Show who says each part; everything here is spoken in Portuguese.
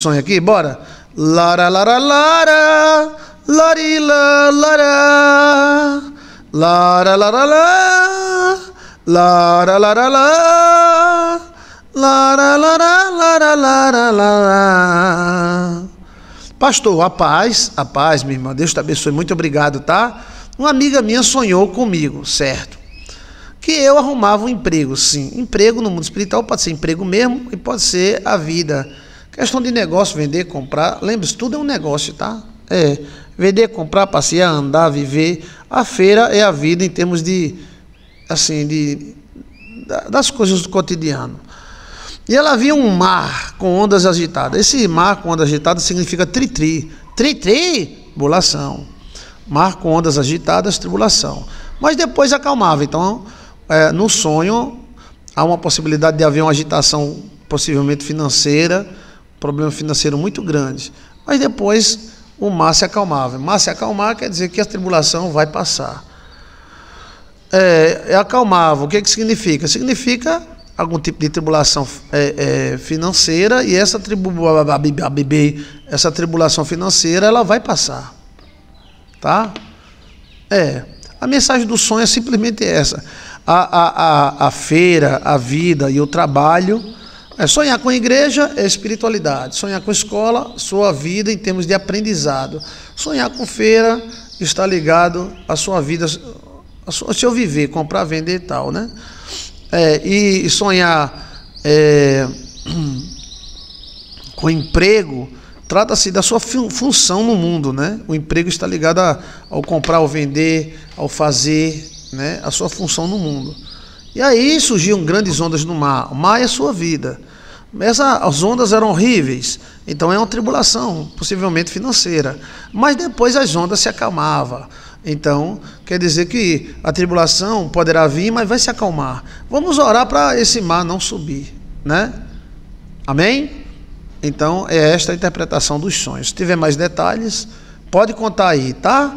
Speaker 1: sonho aqui, bora. Lara, lara, lara, larila, lara, lara, lara, lara, lara, lara, lara, lara, lara, lara, lara. Pastor, a paz, a paz, minha irmã, Deus te abençoe, muito obrigado, tá? Uma amiga minha sonhou comigo, certo? Que eu arrumava um emprego, sim. Emprego no mundo espiritual pode ser emprego mesmo e pode ser a vida Questão de negócio, vender, comprar. Lembre-se, tudo é um negócio, tá? É. Vender, comprar, passear, andar, viver. A feira é a vida em termos de. Assim, de. Das coisas do cotidiano. E ela via um mar com ondas agitadas. Esse mar com ondas agitadas significa tri-tri. Tri-tri, tribulação. Mar com ondas agitadas, tribulação. Mas depois acalmava. Então, é, no sonho, há uma possibilidade de haver uma agitação, possivelmente financeira problema financeiro muito grande. Mas depois o mar se acalmava. Mar se acalmar quer dizer que a tribulação vai passar. É, é acalmava. O que, que significa? Significa algum tipo de tribulação é, é, financeira e essa, tribu, essa tribulação financeira ela vai passar. Tá? É. A mensagem do sonho é simplesmente essa. A, a, a, a feira, a vida e o trabalho é, sonhar com igreja é espiritualidade. Sonhar com escola, sua vida em termos de aprendizado. Sonhar com feira está ligado à sua vida, ao seu viver, comprar, vender e tal, né? É, e sonhar é, com emprego trata-se da sua função no mundo, né? O emprego está ligado a, ao comprar, ao vender, ao fazer, né? A sua função no mundo. E aí surgiam grandes ondas no mar. O mar é a sua vida. Essa, as ondas eram horríveis, então é uma tribulação, possivelmente financeira. Mas depois as ondas se acalmavam. Então, quer dizer que a tribulação poderá vir, mas vai se acalmar. Vamos orar para esse mar não subir, né? Amém? Então, é esta a interpretação dos sonhos. Se tiver mais detalhes, pode contar aí, tá?